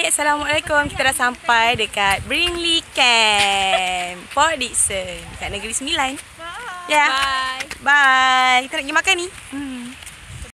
Hai, Assalamualaikum. Kita dah sampai dekat Brinley Camp. Port Dixon. Dekat Negeri Sembilan. Bye. Yeah. Bye. Bye. Kita nak pergi makan ni. Hmm.